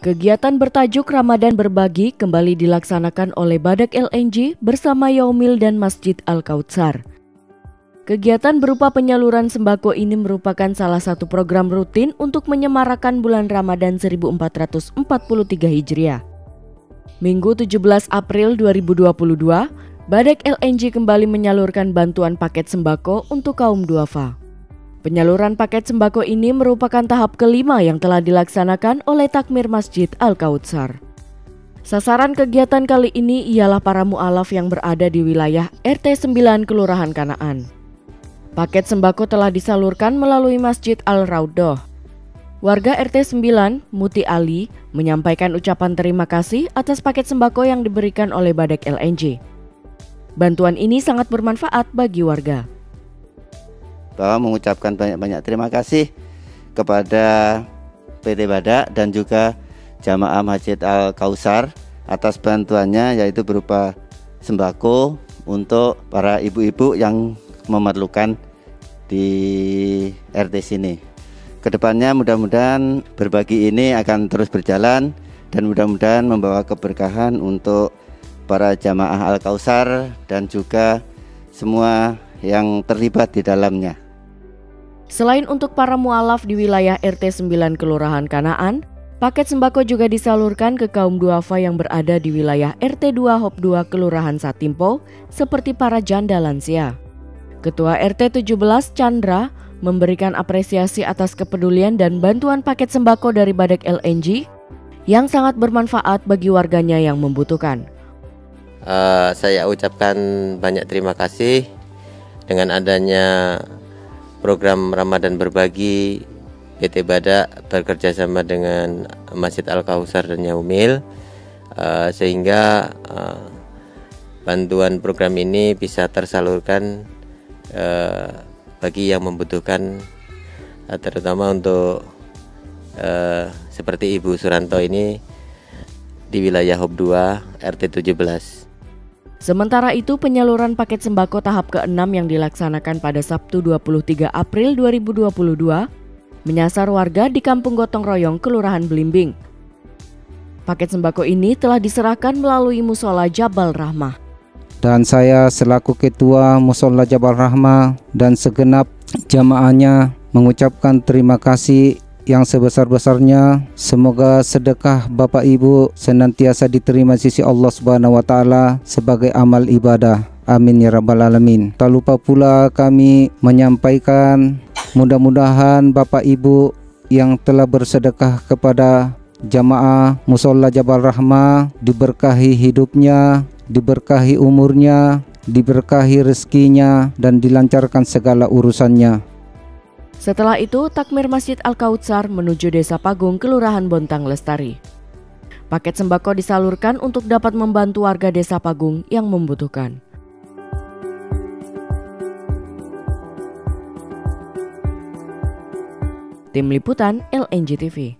Kegiatan bertajuk Ramadan Berbagi kembali dilaksanakan oleh Badak LNG bersama Yaumil dan Masjid Al-Kautsar. Kegiatan berupa penyaluran sembako ini merupakan salah satu program rutin untuk menyemarakan bulan Ramadan 1443 Hijriah. Minggu 17 April 2022, Badak LNG kembali menyalurkan bantuan paket sembako untuk kaum duafa. Penyaluran paket sembako ini merupakan tahap kelima yang telah dilaksanakan oleh Takmir Masjid Al-Kautsar. Sasaran kegiatan kali ini ialah para mu'alaf yang berada di wilayah RT 9 Kelurahan Kanaan. Paket sembako telah disalurkan melalui Masjid Al-Raudoh. Warga RT 9, Muti Ali, menyampaikan ucapan terima kasih atas paket sembako yang diberikan oleh Badak LNG. Bantuan ini sangat bermanfaat bagi warga bahwa mengucapkan banyak-banyak terima kasih kepada PT Badak dan juga Jamaah Masjid Al Kausar atas bantuannya yaitu berupa sembako untuk para ibu-ibu yang memerlukan di RT sini. Ke depannya mudah-mudahan berbagi ini akan terus berjalan dan mudah-mudahan membawa keberkahan untuk para jamaah Al Kausar dan juga semua yang terlibat di dalamnya. Selain untuk para mualaf di wilayah RT 9 Kelurahan Kanaan, paket sembako juga disalurkan ke kaum duafa yang berada di wilayah RT 2 Hop 2 Kelurahan Satimpo, seperti para janda lansia. Ketua RT 17 Chandra memberikan apresiasi atas kepedulian dan bantuan paket sembako dari Badak LNG yang sangat bermanfaat bagi warganya yang membutuhkan. Uh, saya ucapkan banyak terima kasih dengan adanya program Ramadan berbagi PT Badak bekerja sama dengan Masjid Al Kausar dan Yaumil uh, sehingga uh, bantuan program ini bisa tersalurkan uh, bagi yang membutuhkan uh, terutama untuk uh, seperti Ibu Suranto ini di wilayah Hub 2 RT 17. Sementara itu, penyaluran paket sembako tahap ke-6 yang dilaksanakan pada Sabtu 23 April 2022 menyasar warga di Kampung Gotong Royong, Kelurahan Belimbing. Paket sembako ini telah diserahkan melalui Musola Jabal Rahmah. Dan saya selaku Ketua Musola Jabal Rahmah dan segenap jamaahnya mengucapkan terima kasih yang sebesar-besarnya. Semoga sedekah Bapak Ibu senantiasa diterima sisi Allah Subhanahu wa taala sebagai amal ibadah. Amin ya rabbal alamin. Tak lupa pula kami menyampaikan mudah-mudahan Bapak Ibu yang telah bersedekah kepada jamaah Musola Jabal Rahmah diberkahi hidupnya, diberkahi umurnya, diberkahi rezekinya dan dilancarkan segala urusannya. Setelah itu, takmir Masjid Al-Kautsar menuju Desa Pagung, Kelurahan Bontang Lestari. Paket sembako disalurkan untuk dapat membantu warga Desa Pagung yang membutuhkan. Tim Liputan LNG TV